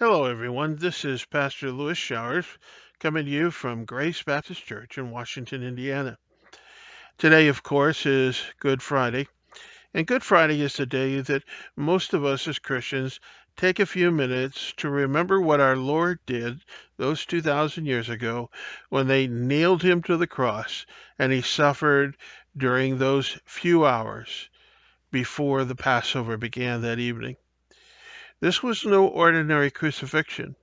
Hello, everyone. This is Pastor Lewis Showers coming to you from Grace Baptist Church in Washington, Indiana. Today, of course, is Good Friday. And Good Friday is the day that most of us as Christians take a few minutes to remember what our Lord did those 2,000 years ago when they nailed him to the cross and he suffered during those few hours before the Passover began that evening. This was no ordinary crucifixion.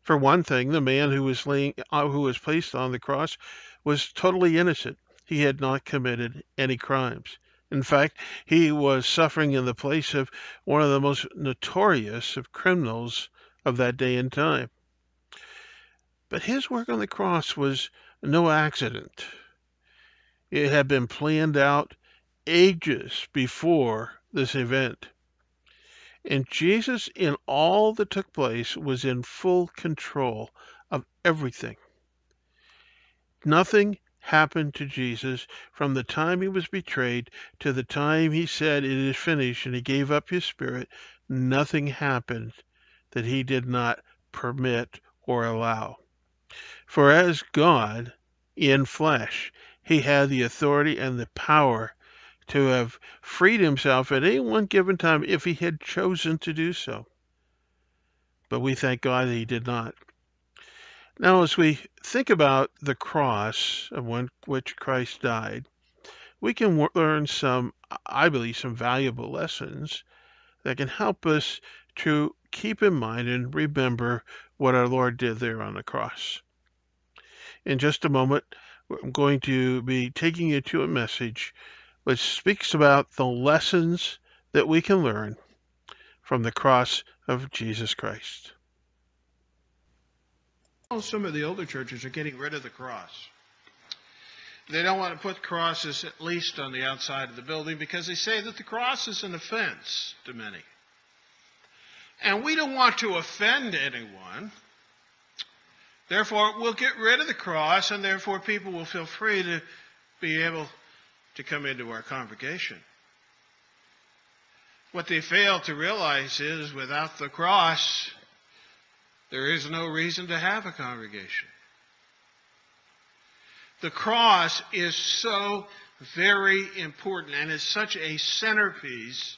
For one thing, the man who was laying, uh, who was placed on the cross was totally innocent. He had not committed any crimes. In fact, he was suffering in the place of one of the most notorious of criminals of that day and time. But his work on the cross was no accident. It had been planned out ages before this event. And Jesus, in all that took place, was in full control of everything. Nothing happened to Jesus from the time he was betrayed to the time he said, It is finished, and he gave up his spirit. Nothing happened that he did not permit or allow. For as God in flesh, he had the authority and the power to have freed himself at any one given time if he had chosen to do so. But we thank God that he did not. Now, as we think about the cross of which Christ died, we can learn some, I believe, some valuable lessons that can help us to keep in mind and remember what our Lord did there on the cross. In just a moment, I'm going to be taking you to a message which speaks about the lessons that we can learn from the cross of Jesus Christ. Some of the older churches are getting rid of the cross. They don't want to put crosses at least on the outside of the building because they say that the cross is an offense to many. And we don't want to offend anyone. Therefore, we'll get rid of the cross, and therefore people will feel free to be able to come into our congregation. What they fail to realize is without the cross, there is no reason to have a congregation. The cross is so very important and is such a centerpiece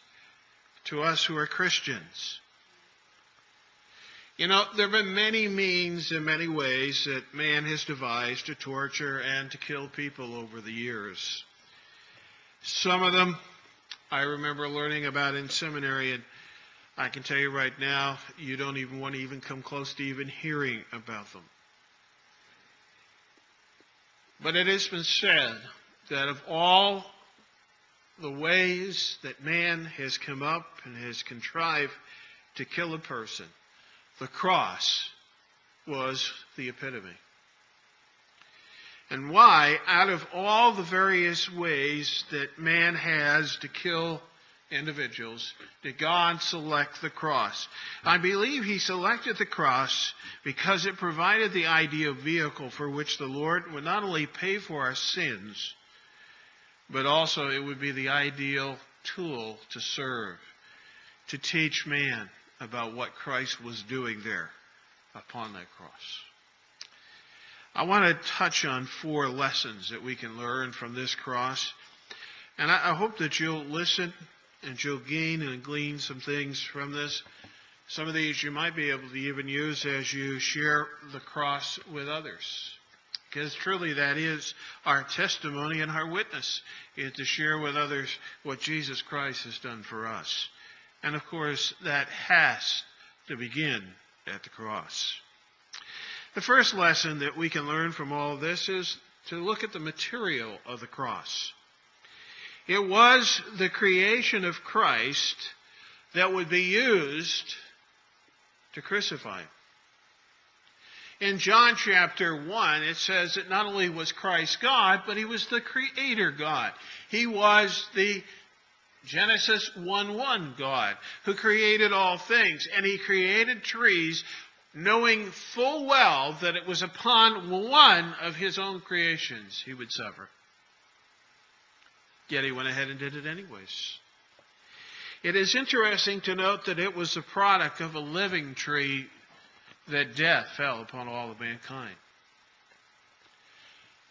to us who are Christians. You know, there have been many means and many ways that man has devised to torture and to kill people over the years. Some of them I remember learning about in seminary, and I can tell you right now, you don't even want to even come close to even hearing about them. But it has been said that of all the ways that man has come up and has contrived to kill a person, the cross was the epitome and why, out of all the various ways that man has to kill individuals, did God select the cross? I believe he selected the cross because it provided the ideal vehicle for which the Lord would not only pay for our sins, but also it would be the ideal tool to serve, to teach man about what Christ was doing there upon that cross. I want to touch on four lessons that we can learn from this cross. And I, I hope that you'll listen and you'll gain and glean some things from this. Some of these you might be able to even use as you share the cross with others. Because truly that is our testimony and our witness is to share with others what Jesus Christ has done for us. And of course, that has to begin at the cross. The first lesson that we can learn from all this is to look at the material of the cross. It was the creation of Christ that would be used to crucify him. In John chapter 1, it says that not only was Christ God, but he was the creator God. He was the Genesis 1 1 God who created all things. And he created trees knowing full well that it was upon one of his own creations he would suffer. Yet he went ahead and did it anyways. It is interesting to note that it was the product of a living tree that death fell upon all of mankind.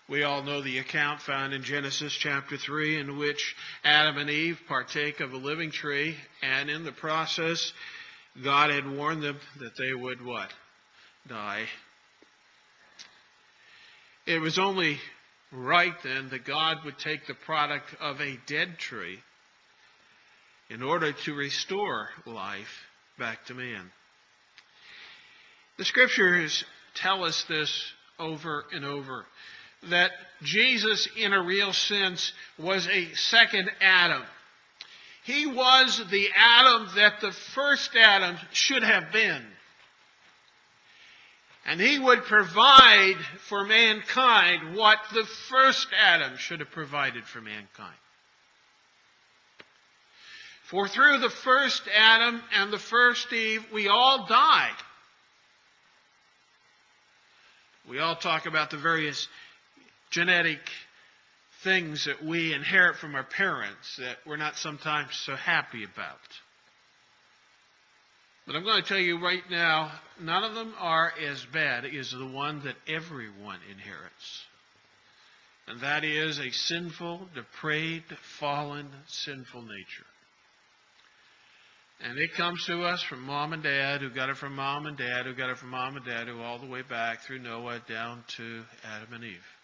We all know the account found in Genesis chapter 3 in which Adam and Eve partake of a living tree, and in the process, God had warned them that they would what? Die. It was only right then that God would take the product of a dead tree in order to restore life back to man. The scriptures tell us this over and over that Jesus, in a real sense, was a second Adam. He was the Adam that the first Adam should have been. And he would provide for mankind what the first Adam should have provided for mankind. For through the first Adam and the first Eve, we all died. We all talk about the various genetic things that we inherit from our parents that we're not sometimes so happy about. But I'm going to tell you right now, none of them are as bad as the one that everyone inherits. And that is a sinful, depraved, fallen, sinful nature. And it comes to us from mom and dad, who got it from mom and dad, who got it from mom and dad, who all the way back through Noah down to Adam and Eve.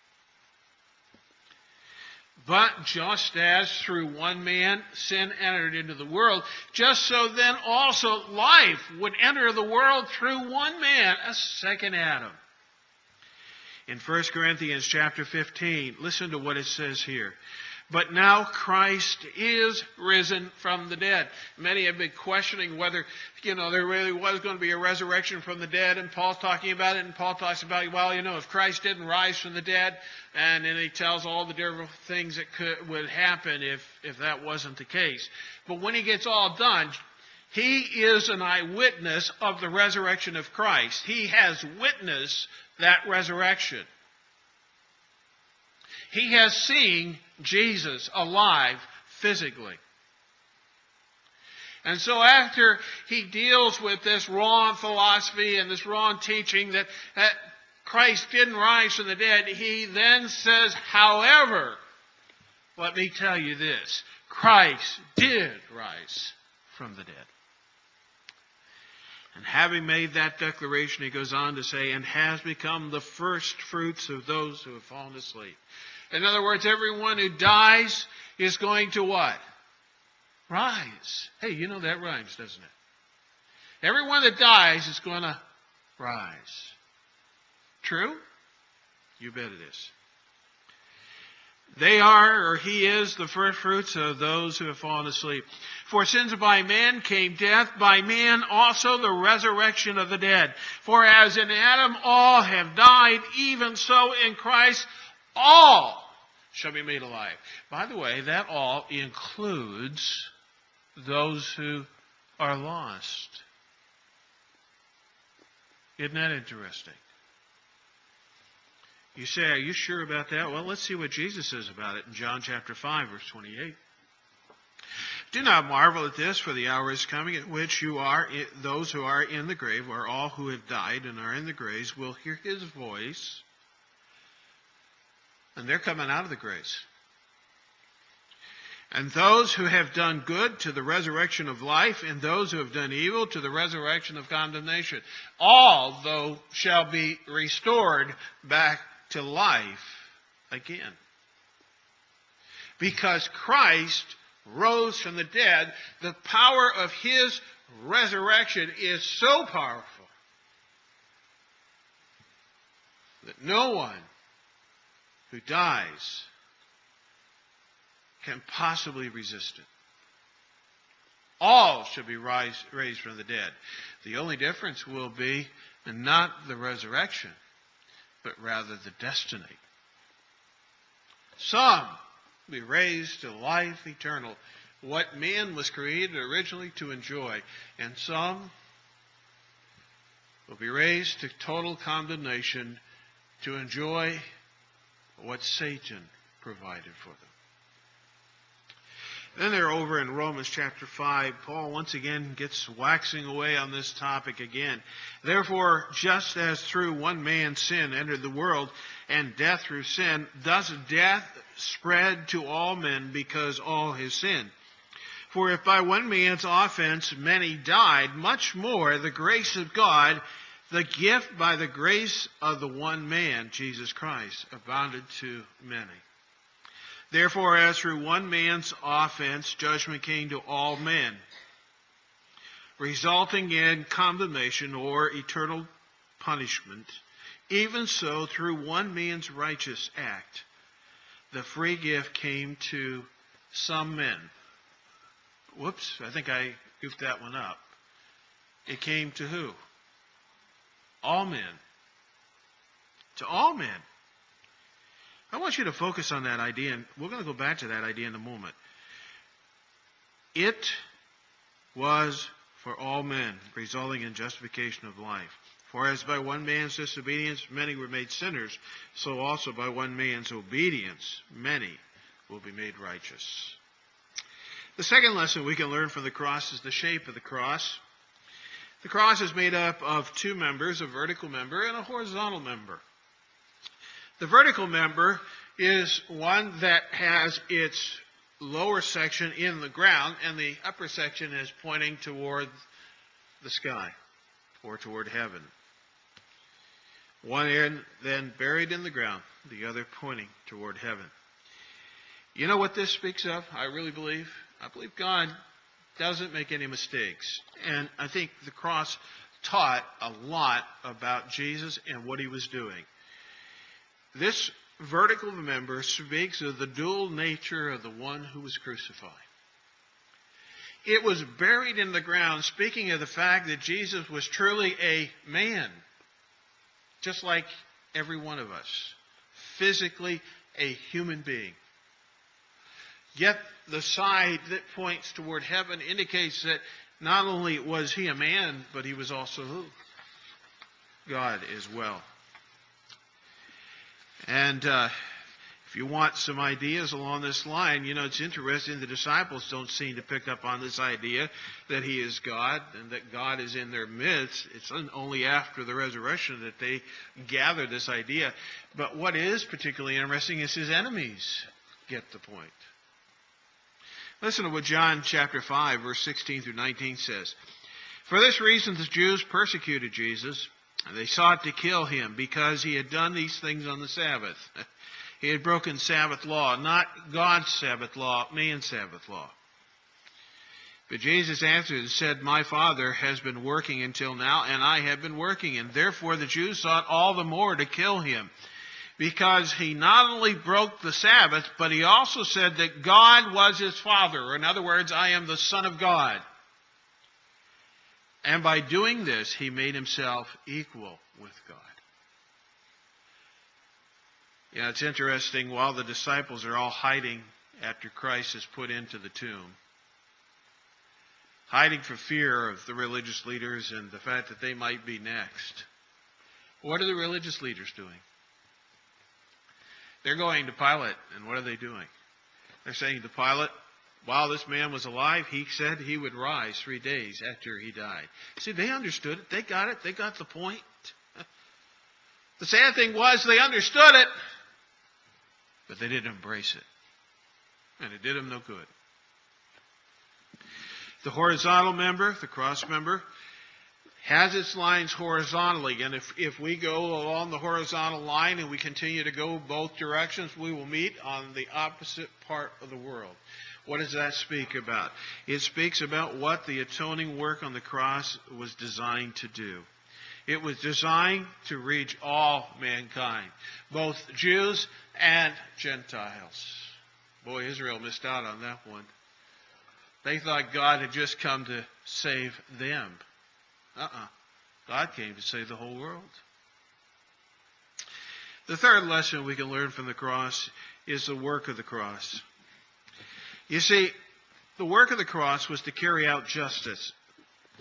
But just as through one man sin entered into the world, just so then also life would enter the world through one man, a second Adam. In 1 Corinthians chapter 15, listen to what it says here. But now Christ is risen from the dead. Many have been questioning whether, you know, there really was going to be a resurrection from the dead, and Paul's talking about it, and Paul talks about, well, you know, if Christ didn't rise from the dead, and then he tells all the different things that could, would happen if, if that wasn't the case. But when he gets all done, he is an eyewitness of the resurrection of Christ. He has witnessed that resurrection. He has seen Jesus alive physically. And so after he deals with this wrong philosophy and this wrong teaching that, that Christ didn't rise from the dead, he then says, however, let me tell you this, Christ did rise from the dead. And having made that declaration, he goes on to say, and has become the first fruits of those who have fallen asleep. In other words, everyone who dies is going to what? Rise. Hey, you know that rhymes, doesn't it? Everyone that dies is going to rise. True? You bet it is. They are, or he is, the first fruits of those who have fallen asleep. For since by man came death, by man also the resurrection of the dead. For as in Adam all have died, even so in Christ all shall be made alive. By the way, that all includes those who are lost. Isn't that interesting? You say, Are you sure about that? Well, let's see what Jesus says about it in John chapter 5, verse 28. Do not marvel at this, for the hour is coming at which you are, those who are in the grave, or all who have died and are in the graves, will hear his voice and they're coming out of the graves. And those who have done good to the resurrection of life, and those who have done evil to the resurrection of condemnation. All, though, shall be restored back to life again. Because Christ rose from the dead, the power of his resurrection is so powerful that no one who dies can possibly resist it. All shall be rise, raised from the dead. The only difference will be not the resurrection, but rather the destiny. Some will be raised to life eternal, what man was created originally to enjoy, and some will be raised to total condemnation to enjoy what Satan provided for them. Then they're over in Romans chapter 5. Paul once again gets waxing away on this topic again. Therefore, just as through one man sin entered the world, and death through sin, thus death spread to all men because all his sin. For if by one man's offense many died, much more the grace of God, the gift by the grace of the one man, Jesus Christ, abounded to many. Therefore, as through one man's offense judgment came to all men, resulting in condemnation or eternal punishment, even so through one man's righteous act, the free gift came to some men. Whoops, I think I goofed that one up. It came to who? All men. To all men. I want you to focus on that idea, and we're going to go back to that idea in a moment. It was for all men, resulting in justification of life. For as by one man's disobedience many were made sinners, so also by one man's obedience many will be made righteous. The second lesson we can learn from the cross is the shape of the cross. The cross is made up of two members, a vertical member and a horizontal member. The vertical member is one that has its lower section in the ground and the upper section is pointing toward the sky or toward heaven. One end then buried in the ground, the other pointing toward heaven. You know what this speaks of? I really believe. I believe God doesn't make any mistakes. And I think the cross taught a lot about Jesus and what he was doing. This vertical member speaks of the dual nature of the one who was crucified. It was buried in the ground, speaking of the fact that Jesus was truly a man, just like every one of us, physically a human being. Yet the side that points toward heaven indicates that not only was he a man, but he was also who? God as well. And uh, if you want some ideas along this line, you know, it's interesting. The disciples don't seem to pick up on this idea that he is God and that God is in their midst. It's only after the resurrection that they gather this idea. But what is particularly interesting is his enemies get the point. Listen to what John chapter 5, verse 16 through 19 says. For this reason, the Jews persecuted Jesus they sought to kill him because he had done these things on the Sabbath. He had broken Sabbath law, not God's Sabbath law, man's Sabbath law. But Jesus answered and said, My Father has been working until now, and I have been working. And therefore the Jews sought all the more to kill him, because he not only broke the Sabbath, but he also said that God was his Father. In other words, I am the Son of God. And by doing this, he made himself equal with God. Yeah, it's interesting. While the disciples are all hiding after Christ is put into the tomb, hiding for fear of the religious leaders and the fact that they might be next, what are the religious leaders doing? They're going to Pilate, and what are they doing? They're saying to Pilate, while this man was alive, he said he would rise three days after he died. See, they understood it. They got it. They got the point. The sad thing was they understood it, but they didn't embrace it. And it did them no good. The horizontal member, the cross member, has its lines horizontally. And if, if we go along the horizontal line and we continue to go both directions, we will meet on the opposite part of the world. What does that speak about? It speaks about what the atoning work on the cross was designed to do. It was designed to reach all mankind, both Jews and Gentiles. Boy, Israel missed out on that one. They thought God had just come to save them. Uh uh-uh. uh God came to save the whole world. The third lesson we can learn from the cross is the work of the cross. You see, the work of the cross was to carry out justice.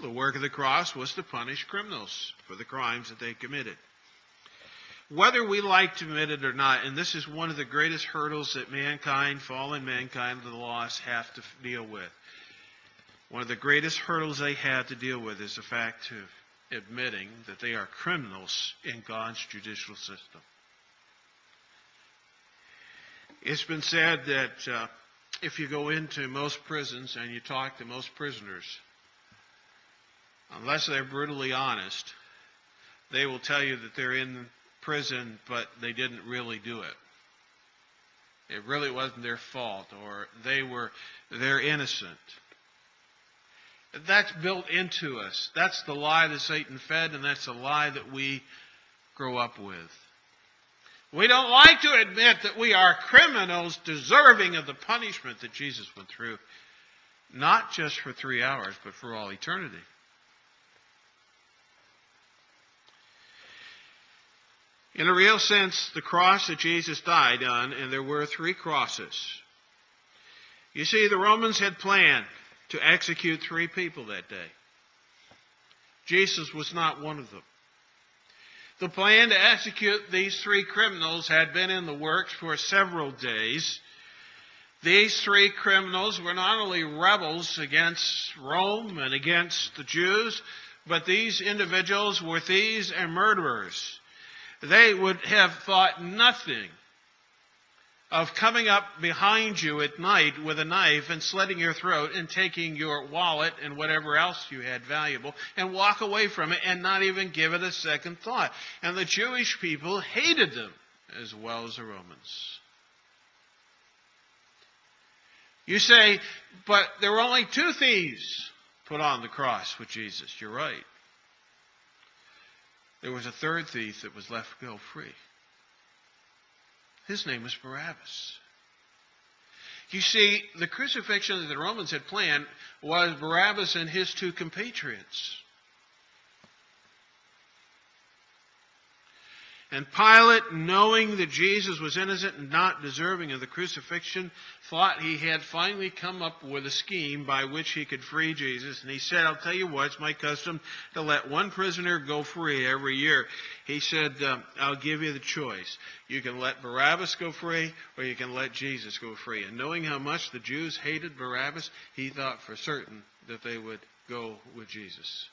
The work of the cross was to punish criminals for the crimes that they committed. whether we like to admit it or not, and this is one of the greatest hurdles that mankind, fallen mankind, the lost, have to deal with. One of the greatest hurdles they had to deal with is the fact of admitting that they are criminals in God's judicial system. It's been said that uh, if you go into most prisons and you talk to most prisoners, unless they're brutally honest, they will tell you that they're in prison, but they didn't really do it. It really wasn't their fault, or they were they're innocent. That's built into us. That's the lie that Satan fed, and that's a lie that we grow up with. We don't like to admit that we are criminals deserving of the punishment that Jesus went through, not just for three hours, but for all eternity. In a real sense, the cross that Jesus died on, and there were three crosses. You see, the Romans had planned to execute three people that day. Jesus was not one of them. The plan to execute these three criminals had been in the works for several days. These three criminals were not only rebels against Rome and against the Jews, but these individuals were thieves and murderers they would have thought nothing of coming up behind you at night with a knife and slitting your throat and taking your wallet and whatever else you had valuable and walk away from it and not even give it a second thought. And the Jewish people hated them as well as the Romans. You say, but there were only two thieves put on the cross with Jesus. You're right there was a third thief that was left to go free. His name was Barabbas. You see, the crucifixion that the Romans had planned was Barabbas and his two compatriots. And Pilate, knowing that Jesus was innocent and not deserving of the crucifixion, thought he had finally come up with a scheme by which he could free Jesus. And he said, I'll tell you what, it's my custom to let one prisoner go free every year. He said, um, I'll give you the choice. You can let Barabbas go free, or you can let Jesus go free. And knowing how much the Jews hated Barabbas, he thought for certain that they would go with Jesus.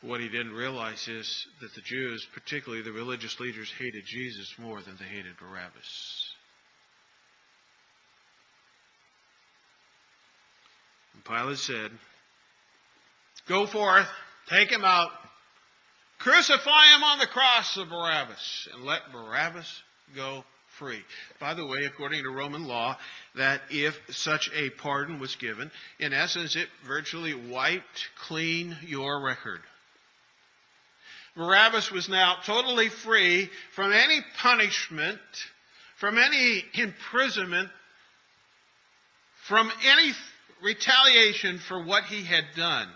What he didn't realize is that the Jews, particularly the religious leaders, hated Jesus more than they hated Barabbas. And Pilate said, Go forth, take him out, crucify him on the cross of Barabbas, and let Barabbas go free. By the way, according to Roman law, that if such a pardon was given, in essence, it virtually wiped clean your record. Barabbas was now totally free from any punishment, from any imprisonment, from any retaliation for what he had done.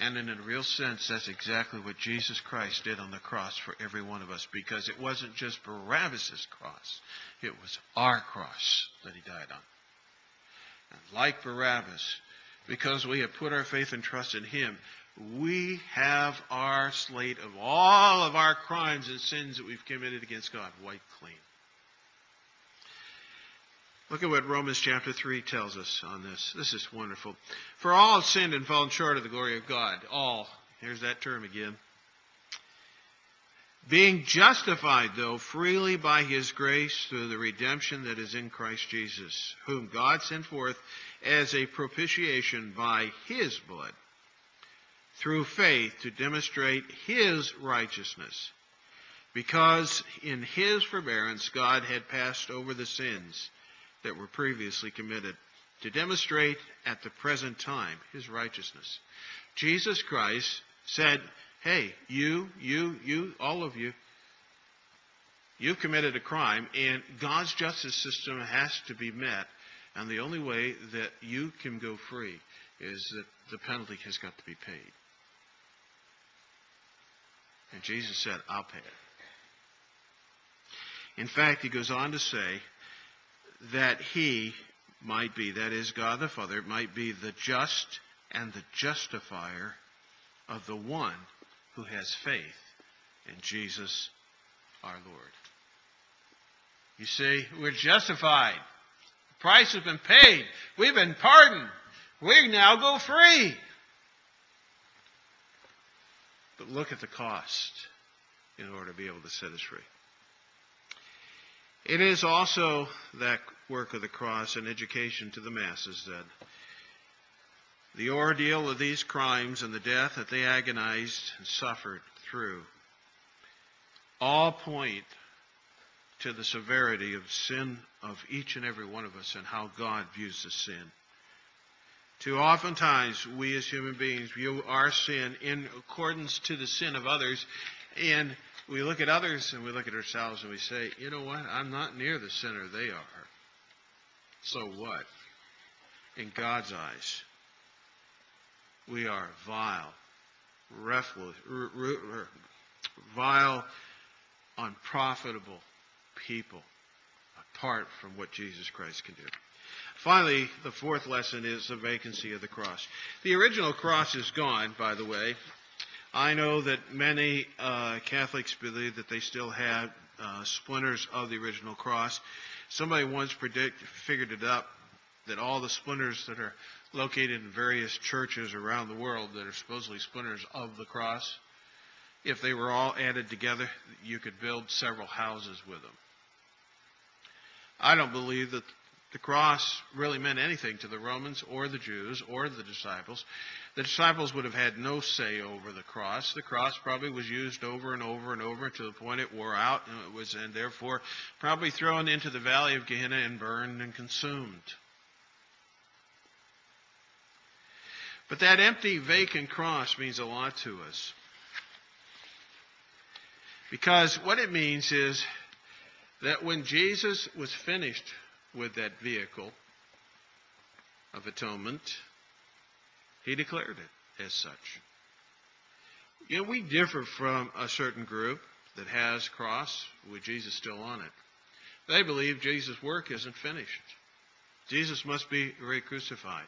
And in a real sense, that's exactly what Jesus Christ did on the cross for every one of us because it wasn't just Barabbas' cross, it was our cross that he died on. And like Barabbas, because we have put our faith and trust in Him, we have our slate of all of our crimes and sins that we've committed against God wiped clean. Look at what Romans chapter 3 tells us on this. This is wonderful. For all have sinned and fallen short of the glory of God. All. Here's that term again. Being justified, though, freely by his grace through the redemption that is in Christ Jesus, whom God sent forth as a propitiation by his blood, through faith to demonstrate his righteousness, because in his forbearance God had passed over the sins that were previously committed, to demonstrate at the present time his righteousness. Jesus Christ said, Hey, you, you, you, all of you, you've committed a crime, and God's justice system has to be met and the only way that you can go free is that the penalty has got to be paid. And Jesus said, I'll pay it. In fact, he goes on to say that he might be, that is, God the Father, might be the just and the justifier of the one who has faith in Jesus our Lord. You see, we're justified. Price has been paid. We've been pardoned. We now go free. But look at the cost in order to be able to set us free. It is also that work of the cross and education to the masses that the ordeal of these crimes and the death that they agonized and suffered through all point to the severity of sin of each and every one of us and how God views the sin. Too oftentimes, we as human beings view our sin in accordance to the sin of others, and we look at others and we look at ourselves and we say, you know what? I'm not near the sinner they are. So what? In God's eyes, we are vile, refless, vile, unprofitable people apart from what Jesus Christ can do. Finally, the fourth lesson is the vacancy of the cross. The original cross is gone, by the way. I know that many uh, Catholics believe that they still have uh, splinters of the original cross. Somebody once predict, figured it up that all the splinters that are located in various churches around the world that are supposedly splinters of the cross, if they were all added together, you could build several houses with them. I don't believe that the cross really meant anything to the Romans or the Jews or the disciples. The disciples would have had no say over the cross. The cross probably was used over and over and over to the point it wore out and it was and therefore probably thrown into the valley of Gehenna and burned and consumed. But that empty, vacant cross means a lot to us. Because what it means is that when Jesus was finished with that vehicle of atonement, he declared it as such. You know, we differ from a certain group that has cross with Jesus still on it. They believe Jesus' work isn't finished. Jesus must be re-crucified.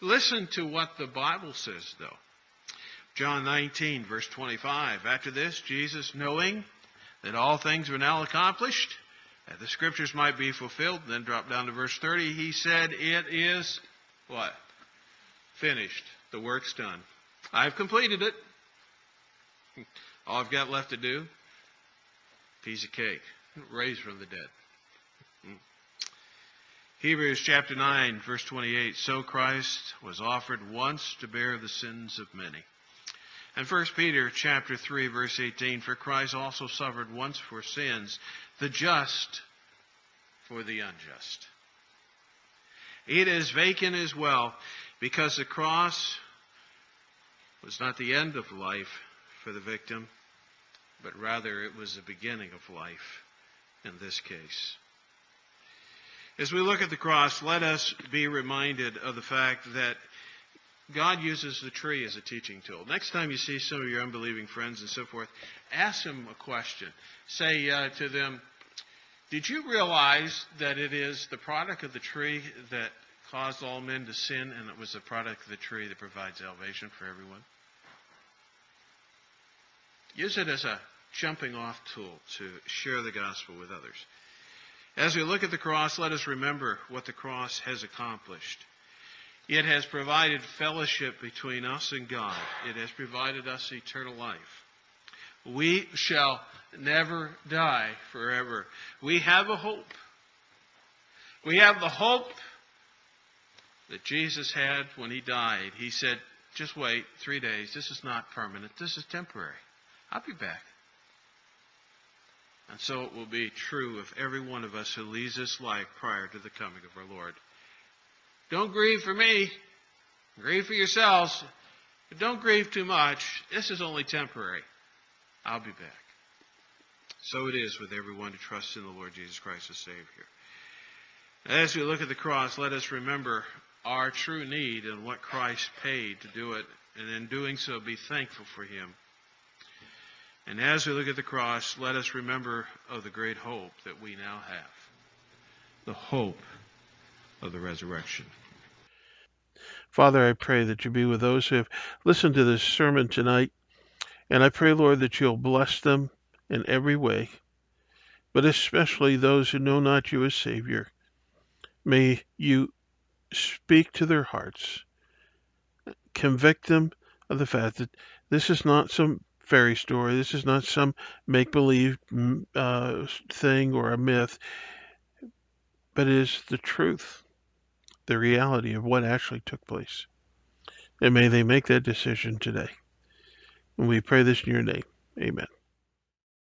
Listen to what the Bible says, though. John 19, verse 25. After this, Jesus, knowing that all things were now accomplished, that the scriptures might be fulfilled. Then drop down to verse 30. He said, It is what? Finished. The work's done. I've completed it. All I've got left to do, piece of cake, raised from the dead. Hmm. Hebrews chapter 9, verse 28. So Christ was offered once to bear the sins of many. And 1 Peter chapter 3 verse 18 for Christ also suffered once for sins the just for the unjust. It is vacant as well because the cross was not the end of life for the victim, but rather it was the beginning of life in this case. As we look at the cross, let us be reminded of the fact that God uses the tree as a teaching tool. Next time you see some of your unbelieving friends and so forth, ask them a question. Say uh, to them, Did you realize that it is the product of the tree that caused all men to sin, and it was the product of the tree that provides salvation for everyone? Use it as a jumping off tool to share the gospel with others. As we look at the cross, let us remember what the cross has accomplished. It has provided fellowship between us and God. It has provided us eternal life. We shall never die forever. We have a hope. We have the hope that Jesus had when he died. He said, just wait three days. This is not permanent. This is temporary. I'll be back. And so it will be true of every one of us who leaves this life prior to the coming of our Lord. Don't grieve for me. Grieve for yourselves. But don't grieve too much. This is only temporary. I'll be back. So it is with everyone who trusts in the Lord Jesus Christ as Savior. As we look at the cross, let us remember our true need and what Christ paid to do it, and in doing so, be thankful for Him. And as we look at the cross, let us remember of the great hope that we now have the hope of the resurrection. Father, I pray that you be with those who have listened to this sermon tonight. And I pray, Lord, that you'll bless them in every way, but especially those who know not you as Savior. May you speak to their hearts, convict them of the fact that this is not some fairy story, this is not some make believe mm, uh, thing or a myth, but it is the truth, the reality of what actually took place. And may they make that decision today. And we pray this in your name. Amen.